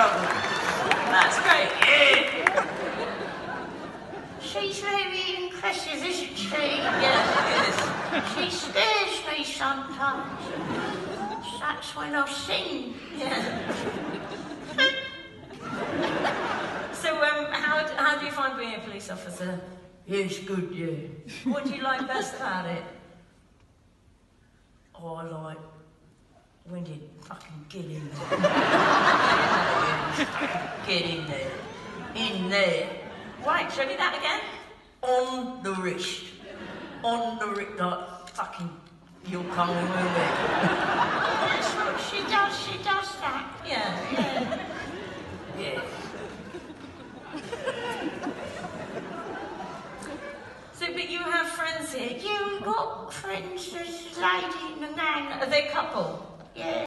trouble. That's great. Yeah. She's very impressive, isn't she? Yes, She scares me sometimes. That's when I sing. it is. Yeah. so, um, how, how do you find being a police officer? Yes, good, yeah. What do you like best about it? Oh, I like when you fucking get in there get in there. In there. Right, show me that again. On the wrist. On the wrist. That fucking, you're coming with me. That's what she does. She does that. Yeah. Yeah. yeah. So, but you have friends here. You've got friends, this lady and a man. Are they a couple? Yeah.